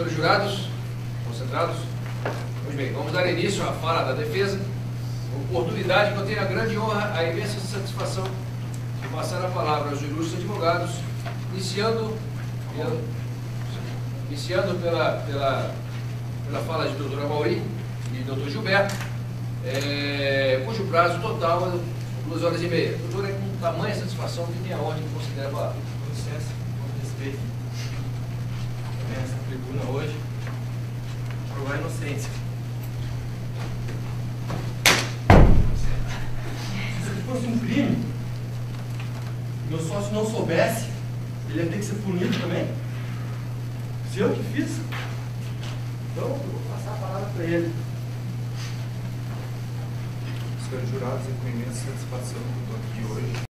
Senhores jurados, concentrados? Pois bem, vamos dar início à fala da defesa. Oportunidade que eu tenho a grande honra, a imensa satisfação de passar a palavra aos ilustres advogados, iniciando, pela, iniciando pela, pela, pela fala de doutora Mauri e doutor Gilberto, é, cujo prazo total é duas horas e meia. Doutor, é com tamanha satisfação que tem a ordem que considera a palavra. Com licença, com respeito. Se isso aqui fosse um crime, meu sócio não soubesse, ele ia ter que ser punido também. Se eu que fiz. Então, eu vou passar a palavra para ele. Senhores jurados, é com imensa satisfação que